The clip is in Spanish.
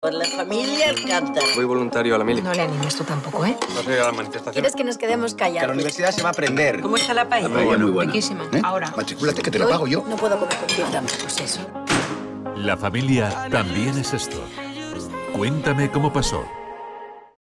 Por la familia Alcántara. Voy voluntario a la mili. No le animes tú tampoco, ¿eh? ¿Vas a ir a la manifestación? ¿Quieres que nos quedemos Que a la universidad se va a aprender. ¿Cómo está la paella? Muy bueno, muy bueno. Riquísima. ¿Eh? Ahora. Matricúlate que te lo pago yo. No puedo comer contigo. Pues eso. La familia también es esto. Cuéntame cómo pasó.